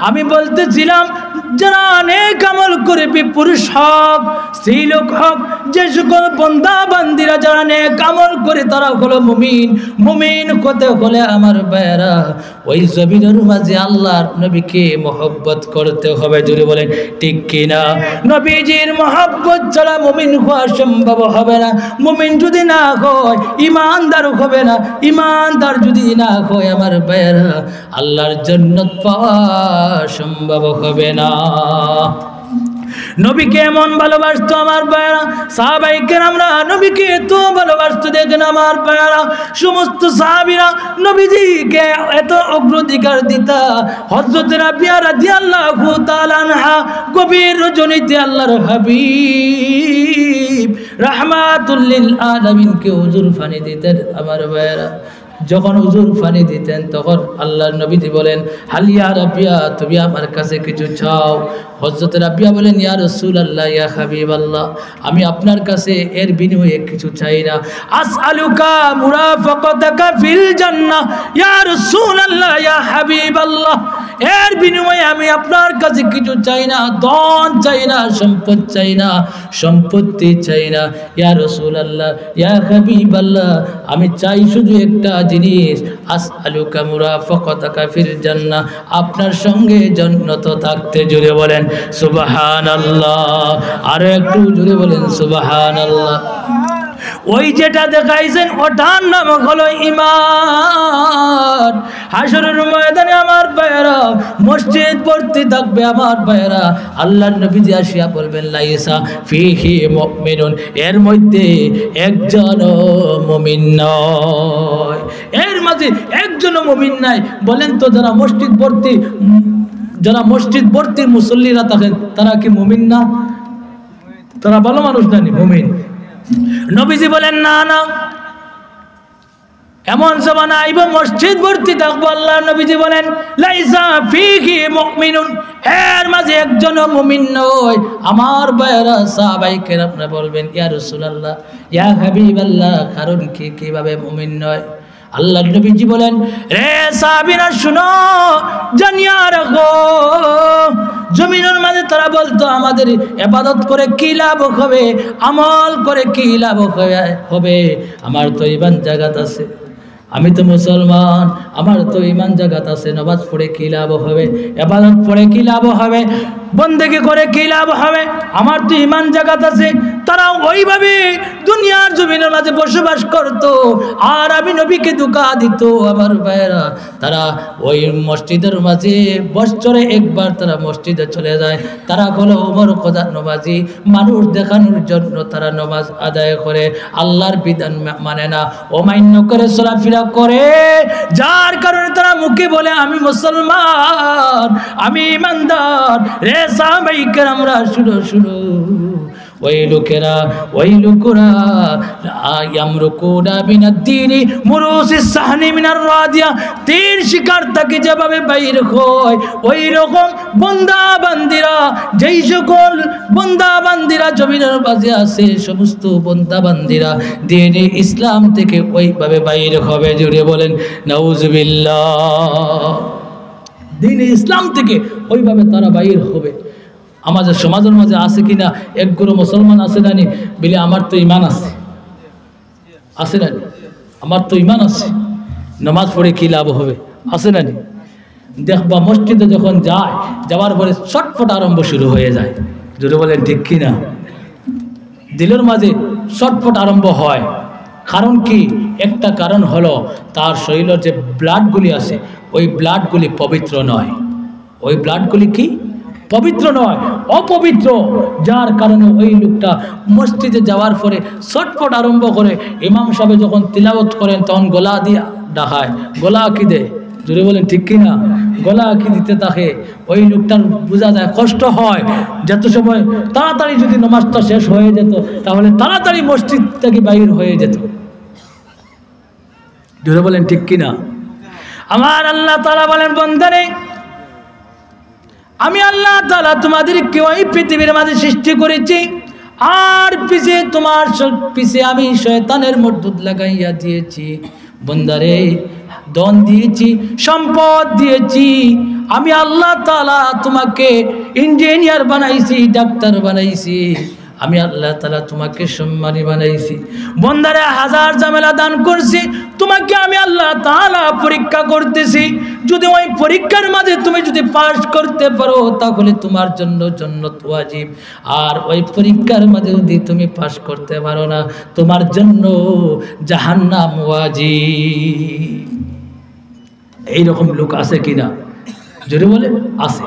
আমি বলতেছিলাম যারা অনেক আমল করবে, পুরুষ হোক, স্ত্রী লোক হোক, যে সকল বন্ধা বান্দিরা যারা নেক আমল করে, তারা হলো মুমিন। মুমিন হতে হলে আমার ভাইয়েরা, ওই জমিনের মাঝে আল্লাহর নবীকে মহব্বত করতে হবে জুড়ে বলেন, ঠিক কিনা? নবীজির মহব্বত ছাড়া মুমিন হওয়া সম্ভব হবে না। মুমিন যদি না হয়, ইমানদার হবে না। ইমানদার যদি না হয়, আমার ভাইয়েরা, আল্লাহর জন্নত পাওয়া সম্ভব হবে না। নবীকে এমন ভালোবাসতো আমার পায়রা। সাহাবাইকে আমরা নবীকে এত ভালোবাসতো, দেখেন আমার পায়রা। সমস্ত সাহাবিরা নবীজিকে এত অগ্রাধিকার দিতা। হজরতেরা বিয়ারা দি আল্লাহ তালানহা গভীর রজনীতে আল্লাহর হাবিব রাহমাতুল্লিল আলামিনকে হুজুর ফানি দিতেন আমার ভাইয়েরা যখন উজুর ফানি দিতেন, তখন আল্লাহ নবীজি বলেন হালিয়া রাবিয়া, তুমি আমার কাছে কিছু চাও? হজরত রাবিয়া বলেন, ইয়া রসুল আল্লাহ ইয়া হাবিব আল্লাহ আমি আপনার কাছে এর বিনিময়ে কিছু চাই না। আস আলুকা মুরাফাকাতাকা ফিল জান্নাহ, ইয়া রসুল আল্লাহ ইয়া হাবিব আল্লাহ এর বিনিময়ে আমি আপনার কাছে কিছু চাই না, ধন চাই না, সম্পদ চাই না, সম্পত্তি চাই না। ইয়া রসুল আল্লাহ ইয়া হাবিব আল্লাহ আমি চাই শুধু একটা জিনিস আস আলু কামুরা ফকতাকা ফির জান্না আপনার সঙ্গে জন্নত থাকতে জুড়ে বলেন সুবাহান আল্লাহ আরও একটু জুড়ে বলেন সুবাহান আল্লাহ ওই যেটা দেখাইছেন ওটার নাম হলো ইমান। হাসরের ময়দানে আমার ভাইয়েরা, মসজিদ ভর্তি থাকবে আমার ভাইয়েরা। আল্লাহর নবীজি আসিয়া বলবেন, লাইসা ফিহি মুমিনুন। এর মধ্যে একজন মুমিন নয়। এর মাঝে একজন মুমিন নাই। বলেন তো, যারা মসজিদ ভর্তি, যারা মসজিদ ভর্তি মুসল্লিরা থাকেন, তারা কি মুমিন না? তারা ভালো মানুষ জানি মুমিন। নবীজি বলেন, না না। এমন জমানা আইব মসজিদ ভর্তি থাকব আল্লাহ। নবীজি বলেন, লাইসা ফিহি মুমিনুন। এর মাঝে একজন মুমিন নয়। আমার বয়রা সাহাবাইকে আপনি বলবেন, ইয়া রাসূলুল্লাহ, ইয়া হাবিবাল্লাহ, কারণ কি? কীভাবে মুমিন নয়? আল্লাহ নবীজি বলেন, রে সাহাবিরা, শুনো জানিয়া রাখো জমিনের মাঝে তারা বলতো, আমাদের এবাদত করে কি লাভ হবে? আমল করে কি লাভ হবে? আমার তো ইবান জাগাত আছে। আমি তো মুসলমান, আমার তো ইমান জাগাত আছে, নমাজ পড়ে কি লাভ হবে? এবাদত পড়ে কি লাভ হবে? বন্দেগি করে কি লাভ হবে? আমার তো ইমান জাগাত আছে তারা ওইভাবে দুনিয়ার জমিনের মাঝে বসবাস করত, আর আমি নবীকে দুকা দিত আমার ভাইয়েরা। তারা ওই মসজিদের মাঝে বছরে একবার তারা মসজিদে চলে যায়। তারা হলো ওমর খোদা নমাজি, মানুষ দেখানোর জন্য তারা নমাজ আদায় করে। আল্লাহর বিধান মানে না। অমান্য করে চলাফেরা করে, যার কারণে তারা মুখে বলে, আমি মুসলমান, আমি ইমানদার, রে সাহাবাইকার আমরা শুনো শুনো। ওই লোকেরা ওই মিনার তীর শিকার যেভাবে বাইর হয় ওই রকম বন্দা বান্দিরা যেই সকল আছে, সমস্ত বন্দা বান্দিরা দিনে ইসলাম থেকে ওইভাবে বাইর হবে জুড়ে বলেন, নাউজুবিল্লাহ। দিন ইসলাম থেকে ওইভাবে তারা বাইর হবে। আমাদের সমাজের মাঝে আছে কিনা এক গুরু মুসলমান আছে নানি বলে আমার তো ইমান আছে। আছে নানি আমার তো ইমান আছে। নামাজ পড়ে কী লাভ হবে? আছে নানি দেখবা মসজিদে যখন যায়, যাওয়ার পরে ছটফট আরম্ভ শুরু হয়ে যায়। যদি বলেন, ঠিক কিনা? দিলের মাঝে ছটফট আরম্ভ হয়। কারণ কি? একটা কারণ হলো, তার শরীরের যে ব্লাডগুলি আছে, ওই ব্লাডগুলি পবিত্র নয়। ওই ব্লাডগুলি কি? পবিত্র নয়, অপবিত্র। যার কারণে ওই লোকটা মসজিদে যাওয়ার পরে ছটফট আরম্ভ করে ইমাম সাহেব যখন তিলাবত করেন, তখন গলা দিয়ে ডাকায়, গলা কি দেয়। জোরে বলেন, ঠিক কি না গলা কি দিতে থাকে। ওই লোকটার বোঝা যায় কষ্ট হয়। যত সময় তাড়াতাড়ি যদি নমাজটা শেষ হয়ে যেত, তাহলে তাড়াতাড়ি মসজিদ থেকে বাইর হয়ে যেত। জোরে বলেন, ঠিক কি না আমার আল্লাহ তারা বলেন বন্ধনে আমি আল্লাহ তালা তোমাদেরকে ওই পৃথিবীর মাঝে সৃষ্টি করেছি। আর পিছে তোমার পিছে আমি শয়তানের মর্দুদ লাগাইয়া দিয়েছি। বন্দারে, ধন দিয়েছি, সম্পদ দিয়েছি। আমি আল্লাহ তালা তোমাকে ইঞ্জিনিয়ার বানাইছি, ডাক্তার বানাইছি। আমি আল্লাহ তালা তোমাকে সম্মানী বানাইছি। বন্দারে, হাজার ঝামেলা দান করছি। তোমাকে আমি আল্লাহ তালা পরীক্ষা করতেছি। যদি ওই পরীক্ষার মাঝে তুমি যদি পাশ করতে পারো, তাহলে তোমার জন্য জন্য ওয়াজিব। আর ওই পরীক্ষার মাঝে যদি তুমি পাশ করতে পারো না, তোমার জন্য জাহান্নাম ওয়াজিব। এইরকম লোক আছে কিনা? জোরে বলে, আছে।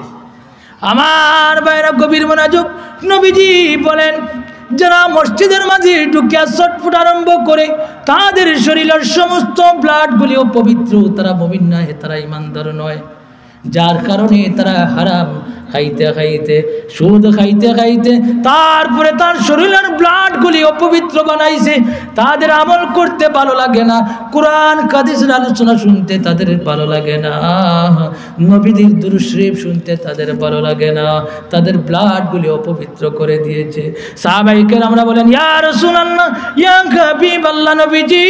আমার বাইরা গভীর মনোযোগ, নবীজি বলেন যারা মসজিদের মাঝে ঢুকিয়া ছটফুট আরম্ভ করে, তাদের শরীরের সমস্ত ব্লাডগুলিও পবিত্র, তারা মমিন নয়, তারা ইমানদার নয়। যার কারণে তারা হারাম। খাইতে খাইতে, সুদ খাইতে খাইতে, তারপরে তার শরীরের ব্লাডগুলি অপবিত্র বানাইছে। তাদের আমল করতে ভালো লাগে না। কোরআন কাদিসের আলোচনা শুনতে তাদের ভালো লাগে না। নবীদের দুরুশরীফ শুনতে তাদের ভালো লাগে না। তাদের ব্লাডগুলি অপবিত্র করে দিয়েছে। সাহাবাইকের আমরা বলেন, ইয়া রাসূলুল্লাহ, ইয়া হাবিব আল্লাহ নবীজি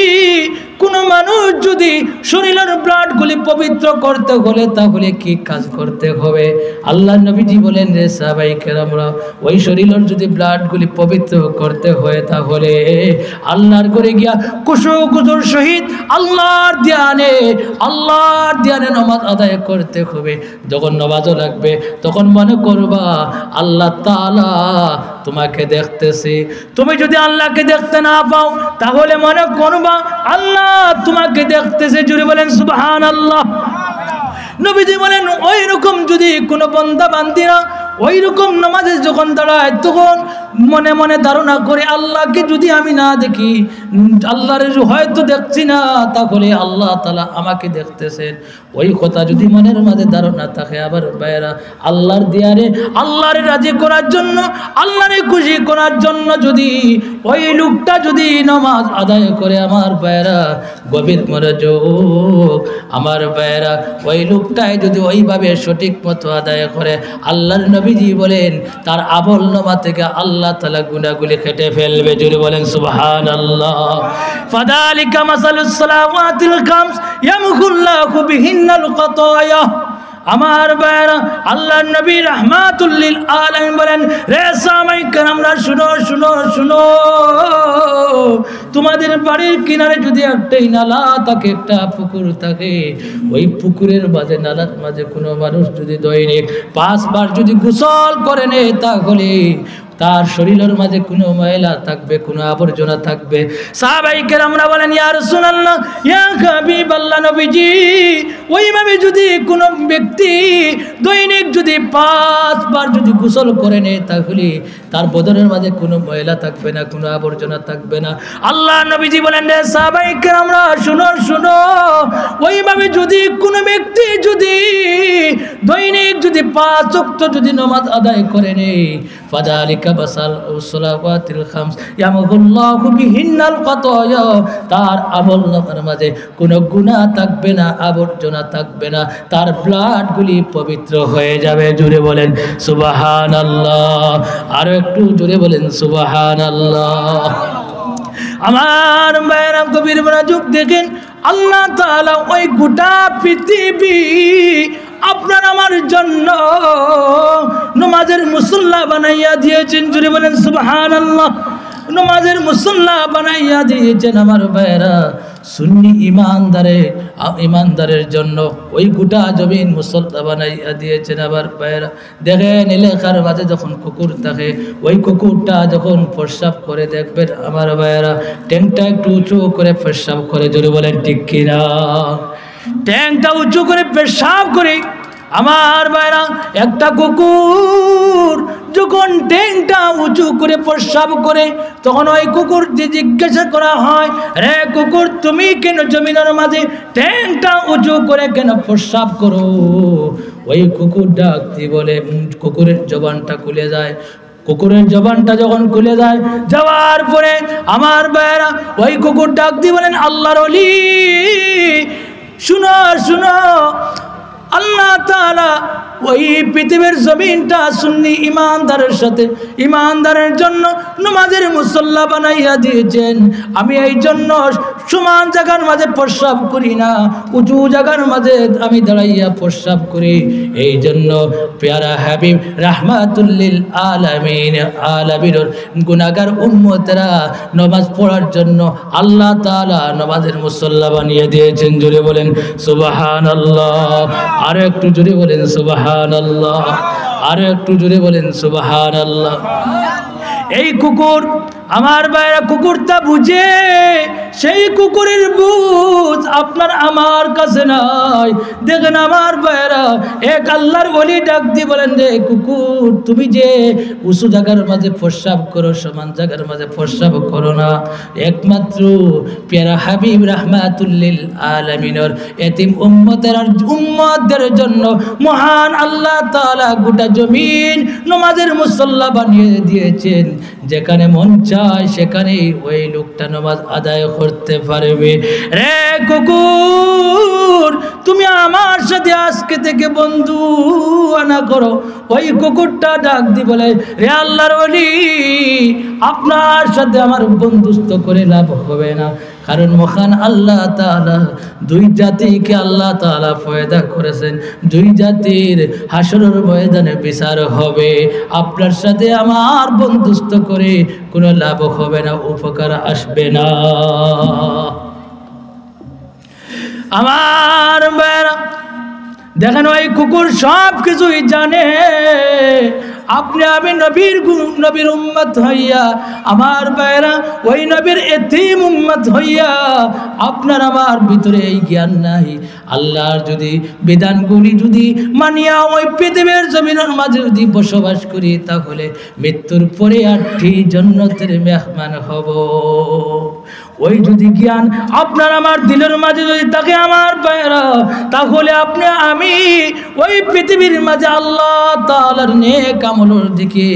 কোনো মানুষ যদি শরীরের ব্লাডগুলি পবিত্র করতে হলে তাহলে কি কাজ করতে হবে? আল্লাহ নবীজি বলেন রে সাহাবাইকের আমরা ওই শরীরের যদি ব্লাডগুলি পবিত্র করতে হয় তাহলে আল্লাহর করে গিয়া কুশো কুজোর সহিত আল্লাহর ধ্যানে আল্লাহর ধ্যানে নমাজ আদায় করতে হবে। যখন নমাজও লাগবে, তখন মনে করবা, আল্লাহ তাআলা তোমাকে দেখতেছে। তুমি যদি আল্লাহকে দেখতে না পাও, তাহলে মনে করবা, আল্লাহ তোমাকে দেখতেছে। জুড়ে বলেন সুবাহান আল্লাহ নবীজি বলেন ওই রকম যদি কোনো বন্ধা বান্দিরা ওই রকম নামাজে যখন দাঁড়ায়, তখন মনে মনে ধারণা করে, আল্লাহকে যদি আমি না দেখি, আল্লাহর হয়তো দেখছি না, তাহলে আল্লাহ তালা আমাকে দেখতেছেন। ওই কথা যদি মনের মাঝে ধারণা থাকে, আবার বাইরা আল্লাহর দিয়ারে, আল্লাহরে রাজি করার জন্য, আল্লাহরে খুশি করার জন্য যদি ওই লোকটা যদি নামাজ আদায় করে, আমার বাইরা গভীর মনোযোগ, আমার বাইরা ওই লোকটাই যদি ওইভাবে সঠিক মতো আদায় করে, আল্লাহর নবীজি বলেন, তার আবল নামা থেকে আল্লাহ তালা গুনাগুলি কেটে ফেলবে। জুড়ে বলেন সুবহান আল্লাহ ফাদালিকা মাসালুস সালাওয়াতিল খামস ইয়ামহুল্লাহু বিহিন্নাল খাতায়া। আমার বাইরা আল্লাহ নবী রহমাতুল্লিল আলামিন বলেন, রে সামাইকার আমরা শুনো শুনো শুনো। তোমাদের বাড়ির কিনারে যদি একটাই নালা থাকে, একটা পুকুর থাকে, ওই পুকুরের মাঝে, নালার মাঝে কোনো মানুষ যদি দৈনিক পাঁচবার যদি গোসল করে নেয়, তাহলে তার শরীরের মাঝে কোনো ময়লা থাকবে, কোনো আবর্জনা থাকবে। সাহাবাইকে আমরা বলেন ইয়ার সুনাল্লাহ ইয়া কবি বাল্লা নবীজি ওইভাবে যদি কোনো ব্যক্তি দৈনিক যদি পাঁচবার যদি গোসল করে নেয়, তাহলে তার বদনের মাঝে কোনো ময়লা থাকবে না, কোনো আবর্জনা থাকবে না। আল্লাহ নবীজি বলেন রে সাহাবাইকের আমরা শুনো শুনো, ওইভাবে যদি কোনো ব্যক্তি যদি দৈনিক যদি পাঁচ যদি নমাজ আদায় করে নেই ফাদালিকা বাসাল সালাওয়াতিল খামস তার আমল নামার মাঝে কোনো গুনাহ থাকবে না, আবর্জনা থাকবে না, তার ব্লাডগুলি পবিত্র হয়ে যাবে। জুড়ে বলেন, সুবহানাল্লাহ। আরও একটু জুড়ে বলেন, সুবহানাল্লাহ। আমার মায়েরা কবির যুগ দেখেন, আল্লাহ তাআলা ওই গোটা পৃথিবী আপনার আমার জন্য নমাজের মুসল্লা বানাইয়া দিয়েছেন জুড়ে বলেন, সুবহানাল্লাহ। নমাজের মুসল্লা বানাইয়া দিয়েছেন আমার ভাইয়েরা সুন্নি ইমানদারে ইমানদারের জন্য ওই গোটা জমিন মুসল্লা বানাইয়া দিয়েছেন আবার পায়েরা। দেখেন এলাকার মাঝে যখন কুকুর থাকে, ওই কুকুরটা যখন প্রস্রাব করে দেখবেন আমার ভাইয়েরা ট্যাঙ্কটা একটু উঁচু করে প্রস্রাব করে, জোরে বলেন ঠিক কিনা? ট্যাঙ্কটা উঁচু করে পেশাব করে আমার বাইরা একটা কুকুর যখন ট্যাঙ্কটা উঁচু করে প্রস্রাব করে, তখন ওই কুকুর যে জিজ্ঞাসা করা হয়, রে কুকুর, তুমি কেন জমিনের মাঝে ট্যাঙ্কটা উঁচু করে কেন প্রস্রাব করো? ওই কুকুর ডাকতি বলে, কুকুরের জবানটা খুলে যায়। কুকুরের জবানটা যখন খুলে যায়, যাওয়ার পরে আমার বেড়া ওই কুকুর ডাক দিয়ে বলেন, আল্লাহর অলি শুনো শুনো আল্লাহ তাআলা ওই পৃথিবীর জমিনটা সুন্নি ইমানদারের সাথে, ইমানদারের জন্য নমাজের মুসল্লা বানাইয়া দিয়েছেন। আমি এই জন্য সমান জায়গার মাঝে প্রস্রাব করি না, উঁচু জায়গার মাঝে আমি দাঁড়াইয়া প্রস্রাব করি। এই জন্য পেয়ারা হাবিব রাহমাতুল্লিল আলামিন আলামির গুনাগার উম্মতেরা নমাজ পড়ার জন্য আল্লাহ তাআলা নমাজের মুসল্লা বানিয়ে দিয়েছেন। জুড়ে বলেন সুবাহান আল্লাহ আরও একটু জুড়ে বলেন সুবাহান আল্লাহ আরও একটু জুড়ে বলেন সুবাহান আল্লাহ এই কুকুর আমার বাইরে কুকুরটা বুঝে, সেই কুকুরের বুঝ আপনার আমার কাছে নাই। দেখেন আমার বাইরা এক আল্লাহর বলি ডাক দিয়ে বলেন যে কুকুর, তুমি যে উঁচু জায়গার মাঝে প্রস্রাব করো, সমান জায়গার মাঝে প্রস্রাব করো না। একমাত্র পেয়ারা হাবিব রাহমাতুল্লিল আলামিনর এতিম উম্মতের উম্মতদের জন্য মহান আল্লাহ তালা গোটা জমিন নমাজের মুসল্লা বানিয়ে দিয়েছেন। যেখানে মন চায় সেখানে ওই লোকটা নামাজ আদায় করতে পারবে। রে কুকুর, তুমি আমার সাথে আজকে থেকে বন্ধু আনা করো। ওই কুকুরটা ডাক দি বলে, রে আল্লাহর অলি আপনার সাথে আমার বন্ধুত্ব করে লাভ হবে না। কারণ মহান আল্লাহ তাআলা দুই জাতিকে আল্লাহ তাআলা ফয়দা করেছেন। দুই জাতির হাসরের ময়দানে বিচার হবে। আপনার সাথে আমার বন্ধুত্ব করে কোনো লাভ হবে না, উপকার আসবে না। আমার দেখেন ওই কুকুর সব কিছুই জানে। আপনি আমি নবীর নবীর উম্মত হইয়া, আমার বাইরা ওই নবীর এতিম উম্মত হইয়া, আপনার আমার ভিতরে এই জ্ঞান নাই। আল্লাহর যদি বিধানগুলি যদি মানিয়া ওই পৃথিবীর জমিনের মাঝে যদি বসবাস করি, তাহলে মৃত্যুর পরে আটটি জন্নতের মেহমান হব? ওই যদি জ্ঞান আপনার আমার দিলের মাঝে যদি তাকে আমার বাইরা তাহলে আপনি, আমি ওই পৃথিবীর মাঝে আল্লাহ তালার নেক আমলের দিকে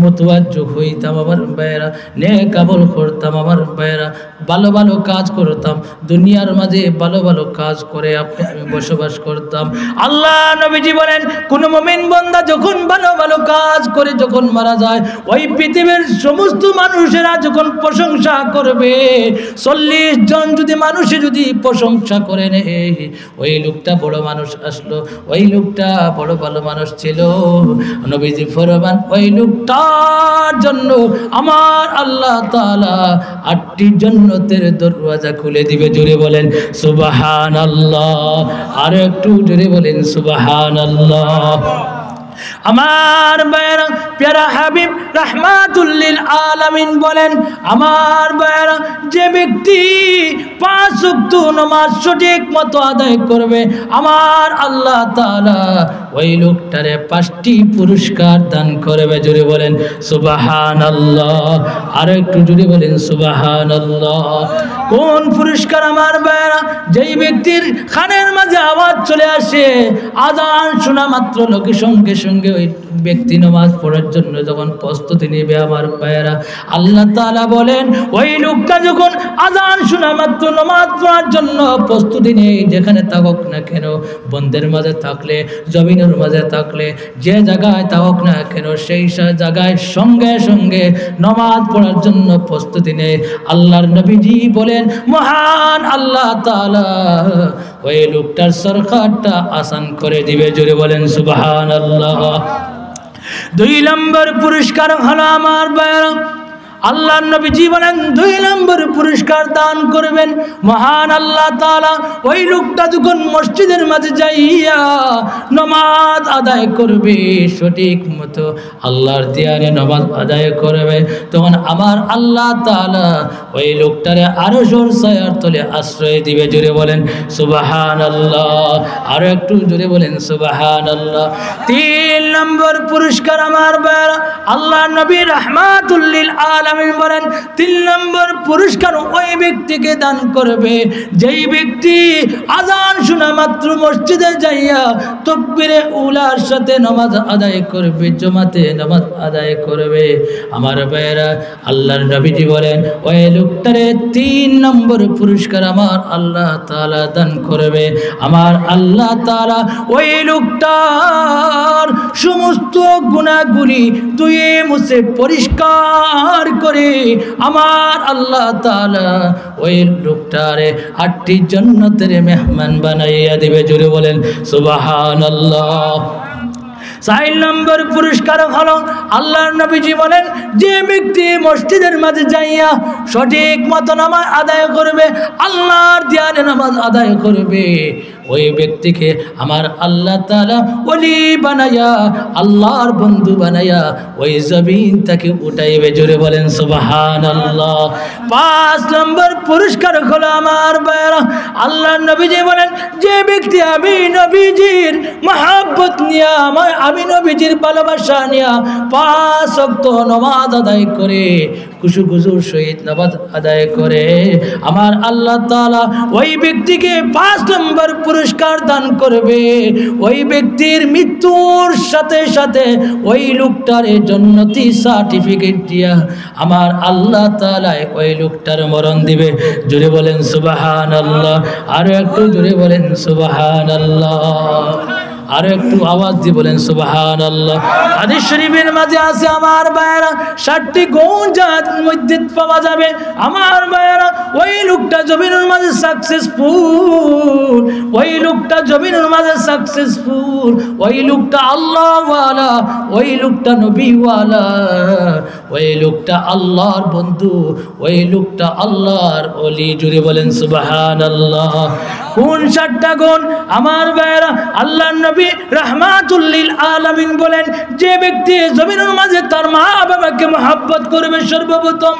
মতওয়াজ্জ হইতাম আমার বাইরা নেক আমল করতাম আমার বাইরা ভালো ভালো কাজ করতাম, দুনিয়ার মাঝে ভালো ভালো কাজ করে আপনি আমি বসবাস করতাম। আল্লাহ নবীজি বলেন, কোন মুমিন বান্দা যখন ভালো ভালো কাজ করে যখন মারা যায়, ওই পৃথিবীর সমস্ত মানুষেরা যখন প্রশংসা করবে, চল্লিশ জন যদি মানুষে যদি প্রশংসা করে নেয়, ওই লোকটা বড় মানুষ আসলো, ওই লোকটা বড় ভালো মানুষ ছিল। নবীজি ফরমান, ওই লোকটার জন্য আমার আল্লাহ তাআলা আটটি জন্নতের দরওয়াজা খুলে দিবে। জোরে বলেন সুবাহান আল্লাহ আর একটু জোরে বলেন সুবাহান আল্লাহ আমার বেড়া পেয়ারা হাবিব রাহমাতুল্লিল আলামিন বলেন, আমার বেড়া যে ব্যক্তি পাঁচ নমাজ সঠিক মতো আদায় করবে, আমার আল্লাহ তাআলা ওই লোকটারে পাঁচটি পুরস্কার দান করবে জুড়ে বলেন সুবাহান আল্লাহ আর একটু জুড়ে বলেন সুবাহান আল্লাহ কোন পুরস্কার আমার বেড়া যেই ব্যক্তির খানের মাঝে আওয়াজ চলে আসে, আজান শোনা মাত্র লোকের সঙ্গে সঙ্গে ওই ব্যক্তি নামাজ পড়ার জন্য যখন প্রস্তুতি নেবে আমার পায়েরা আল্লাহ তালা বলেন, ওই লোকটা যখন আজান শোনা মাত্র নামাজ পড়ার জন্য প্রস্তুতি নেই, যেখানে থাকুক না কেন, বন্ধের মাঝে থাকলে জমিনের মাঝে থাকলে যে জায়গায় থাকুক না কেন, সেই জায়গায় সঙ্গে সঙ্গে নামাজ পড়ার জন্য প্রস্তুতি নেই আল্লাহর নবীজি বলেন, মহান আল্লাহ ওই লোকটার সরকারটা আসান করে দিবে। জোরে বলেন সুবহান আল্লাহ দুই নম্বর পুরস্কার হলো আমার বায়রা আল্লাহ নবীজি বলেন দুই নম্বর পুরস্কার দান করবেন। মহান আল্লাহ তালা ওই লোকটা যখন মসজিদের মাঝে যাইয়া নমাজ আদায় করবে, সঠিক মতো আল্লাহর দিয়ারে নমাজ আদায় করবে, তখন আমার আল্লাহ তালা ওই লোকটারে আরও জোর সায়ার তলে আশ্রয় দিবে, জোরে বলেন সুবাহান আল্লাহ আরও একটু জোরে বলেন সুবাহান আল্লাহ তিন নম্বর পুরস্কার আমার আল্লাহ নবী রহমাতুল্লিল আলামিন বলেন, তিন নম্বর পুরস্কার ওই ব্যক্তিকে দান করবে। যেই ব্যক্তি আজান শোনা মাত্র মসজিদে যাইয়া তকবিরে উলার সাথে নামাজ আদায় করবে, জমাতে নামাজ আদায় করবে। আমার ভাইয়েরা, আল্লাহর নবীজি বলেন, ওই লোকটারে তিন নম্বর পুরস্কার আমার আল্লাহ তাআলা দান করবে। আমার আল্লাহ তাআলা ওই লোকটার সমস্ত গুণাগুলি তুই মুছে পরিষ্কার করে আমার আল্লাহ ওই লোকটারে আটটি জন্নতের মেহমান বানাইয়া দিবে জুড়ে বলেন, সুবহানাল্লাহ। চার নম্বর পুরস্কার হলো আল্লাহর নবীজি বলেন, যে ব্যক্তি মসজিদের মাঝে যাইয়া সঠিক মতো নামাজ আদায় করবে, আল্লাহর ধ্যানে নামাজ আদায় করবে ওই ব্যক্তিকে আমার আল্লাহ তালা ওলি বানাইয়া আল্লাহর বন্ধু বানাইয়া ওই জমিন তাকে উঠাইবে। জোরে বলেন সুবাহান আল্লাহ পাঁচ নম্বর পুরস্কার হলো আমার বাইরা আল্লাহ নবীজি বলেন, যে ব্যক্তি আমি নবীজির মহাব্বত নিয়া আমি নবীজির ভালোবাসা নিয়া পাঁচ অক্ত নমাজ আদায় করে কুসু কুসুর সহিত নামাজ আদায় করে। আমার আল্লাহ তালা ওই ব্যক্তিকে পাঁচ নম্বর পুরস্কার দান করবে। ওই ব্যক্তির মৃত্যুর সাথে সাথে ওই লোকটার জন্নতি সার্টিফিকেট দিয়া আমার আল্লাহ তাআলা ওই লোকটার মরণ দিবে। জোরে বলেন সুবাহান আল্লাহ আরও একটু জোরে বলেন সুবাহান আল্লাহ আরও একটু আওয়াজ দিয়ে বলেন সুবাহান আল্লাহ হাদিস শরীফের মাঝে আছে, আমার ভাইয়েরা, ষাটটি গুণ জাত পাওয়া যাবে। আমার ভাইয়েরা, ওই লোকটা জমিনের মাঝে সাকসেসফুল ওই লোকটা জমিনের মাঝে সাকসেসফুল ওই লোকটা আল্লাহওয়ালা, ওই লোকটা নবীওয়ালা। ওই লোকটা আল্লাহর বন্ধু, ওই লোকটা আল্লাহর অলি। জুড়ে বলেন সুবাহান আল্লাহ কোন ষাটটা গুণ? আমার ভাইয়েরা আল্লাহ নবী রাহমাতুল্লিল আলমিন বলেন, যে ব্যক্তি জমিনের মাঝে তার মা বাবাকে মহাব্বত করবে সর্বপ্রথম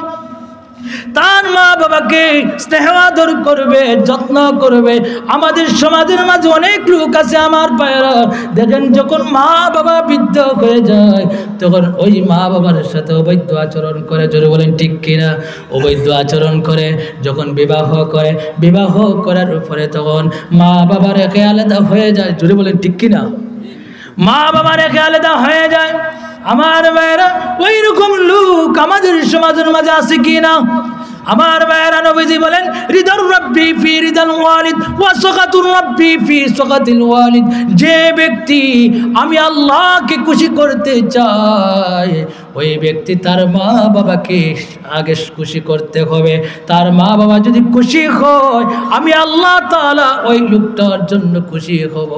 তার মা বাবাকে স্নেহ আদর করবে, যত্ন করবে। আমাদের সমাজের মাঝে অনেক লোক আছে আমার পায়েরা দেখেন যখন মা বাবা বৃদ্ধ হয়ে যায়, তখন ওই মা বাবার সাথে অবৈধ আচরণ করে। জোরে বলেন, ঠিক কিনা? অবৈধ আচরণ করে, যখন বিবাহ করে, বিবাহ করার উপরে তখন মা বাবা রেখে আলাদা হয়ে যায়। জোরে বলেন, ঠিক কিনা? মা বাবা রেখে আলাদা হয়ে যায়। আমার ভাইরা ওই রকম লোক আমাদের সমাজের মাঝে আছে কি না আমার ভাইরা নবীজি বলেন হৃদর রব্বি ফি হৃদল ওয়ালিদ ওয়া সাকাতুর রব্বি ফি সাকাতিল ওয়ালিদ। যে ব্যক্তি, আমি আল্লাহকে খুশি করতে চাই ওই ব্যক্তি তার মা বাবাকে আগে খুশি করতে হবে। তার মা বাবা যদি খুশি হয়, আমি আল্লাহ তালা ওই লোকটার জন্য খুশি হব।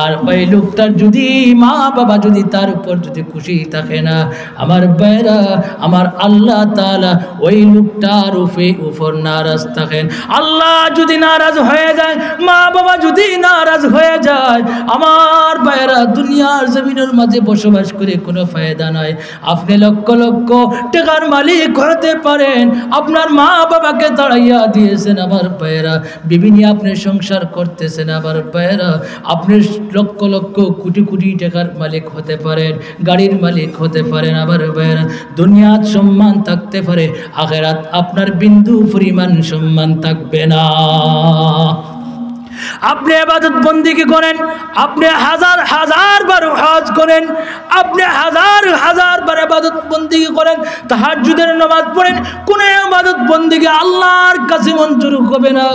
আর ওই লোকটার যদি মা বাবা যদি তার উপর যদি খুশি থাকে না, আমার বেড়া আমার আল্লাহ তালা ওই লোকটার উপরে উপর নারাজ থাকেন। আল্লাহ যদি নারাজ হয়ে যায়, মা বাবা যদি নারাজ হয়ে যায়, আমার বাইরা দুনিয়ার জমিনের মাঝে বসবাস করে কোনো ফায়দা নাই। আপনি লক্ষ লক্ষ টাকার মালিক হতে পারেন। আপনার মা বাবাকে দাঁড়াইয়া দিয়েছেন আমার বাইরা বিভিন্ন আপনি সংসার করতেছেন আমার বাইরা আপনি লক্ষ লক্ষ কোটি কোটি টাকার মালিক হতে পারেন, গাড়ির মালিক হতে পারেন আবার বাইরা দুনিয়ার সম্মান থাকতে পারে, আখেরাত আপনার বিন্দু পরিমাণ সম্মান থাকবে না। আপনি আবাদত বন্দিকে করেন? আপনি হাজার হাজার বার হজ করেন। আপনি হাজার হাজার বার আবাদত বন্দিকে করেন? তাহাজ্জুদের নামাজ পড়েন। কোন আবাদত বন্দিকে আল্লাহর কাছে মঞ্জুর হবে না?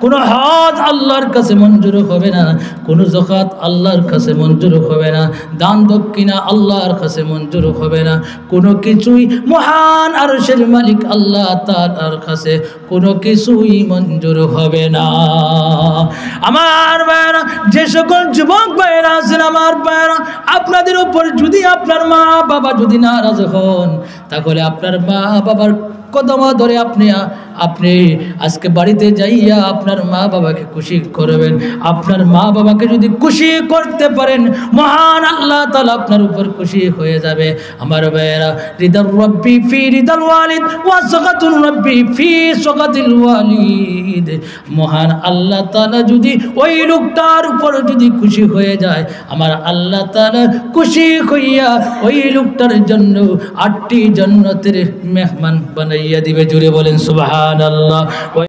কোন হজ আল্লাহর কাছে মঞ্জুর হবে না। কোন জকাত আল্লাহর কাছে মঞ্জুর হবে না। দান দক্ষিণা আল্লাহর কাছে মঞ্জুর হবে না। কোনো কিছুই মহান আর আরশের মালিক আল্লাহ তাআলার কাছে কোনো কিছুই মঞ্জুর হবে না। আমার ভাইয়েরা, যে সকল যুবক ভাইরা আছেন আমার ভাইরা আপনাদের উপর যদি আপনার মা বাবা যদি নারাজ হন, তাহলে আপনার মা বাবার কদমা ধরে আপনি আপনি আজকে বাড়িতে যাইয়া আপনার মা বাবাকে খুশি করবেন। আপনার মা বাবাকে যদি খুশি করতে পারেন, মহান আল্লাহ তাআলা আপনার উপর খুশি হয়ে যাবে। আমার ভাইয়েরা, রিদার রব্বি ফি রিদাল ওয়ালিদ ওয়া সাকাতুর রব্বি ফি সাকাতিল ওয়ালিদ। মহান আল্লাহ তাআলা যদি ওই লোকটার উপর যদি খুশি হয়ে যায়, আমার আল্লাহ তাআলা খুশি হইয়া ওই লোকটার জন্য আটটি জান্নাতের মেহমান বানাইয়া দিবে। জুড়ে বলেন সুবহানাল্লাহ।